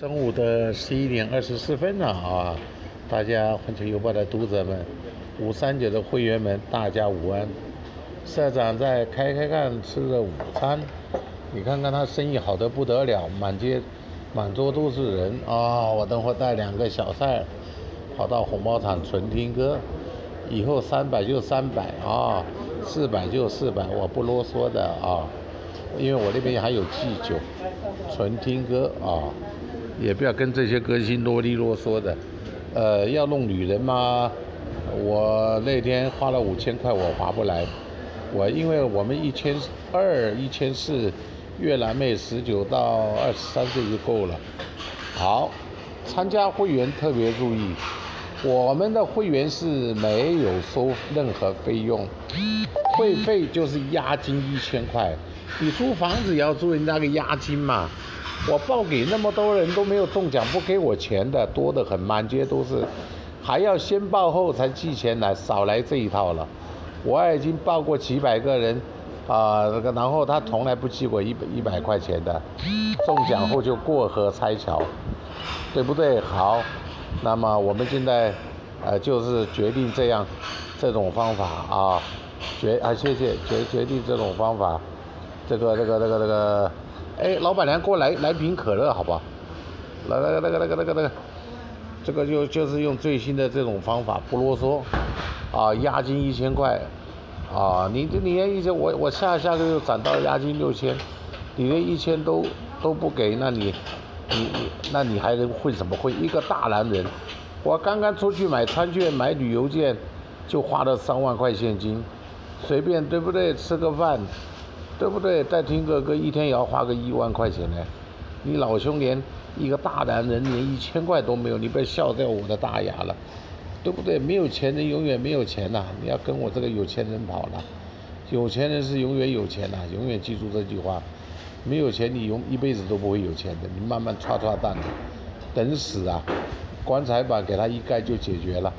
中午的十一点二十四分了啊！大家环球邮报的读者们，五三九的会员们，大家午安。社长在开开干吃了午餐，你看看他生意好的不得了，满街满桌都是人啊！我等会带两个小菜跑到红包场纯听歌，以后三百就三百啊，四百就四百，我不啰嗦的啊，因为我那边还有祭酒，纯听歌啊。也不要跟这些歌星啰里啰嗦的，呃，要弄女人吗？我那天花了五千块，我划不来。我因为我们一千二、一千四，越南妹十九到二十三岁就够了。好，参加会员特别注意，我们的会员是没有收任何费用，会费就是押金一千块。你租房子也要租人家个押金嘛。我报给那么多人都没有中奖，不给我钱的多得很，满街都是，还要先报后才寄钱来，少来这一套了。我已经报过几百个人，啊，那个然后他从来不寄我一百一百块钱的，中奖后就过河拆桥，对不对？好，那么我们现在，呃，就是决定这样，这种方法啊，决啊，谢谢决决定这种方法，这个这个这个这个。哎，老板娘，给我来来瓶可乐，好不好？来来那个那个那个那个，这个就就是用最新的这种方法，不啰嗦，啊，押金一千块，啊，你这你一千，我我下下个月涨到押金六千，你连一千都都不给，那你你你那你还能混什么混？一个大男人，我刚刚出去买餐券、买旅游券，就花了三万块现金，随便对不对？吃个饭。对不对？再听个歌，一天也要花个一万块钱呢。你老兄连一个大男人连一千块都没有，你不要笑掉我的大牙了，对不对？没有钱人永远没有钱呐，你要跟我这个有钱人跑了。有钱人是永远有钱呐，永远记住这句话。没有钱你永一辈子都不会有钱的，你慢慢歘歘蛋，等死啊！棺材板给他一盖就解决了。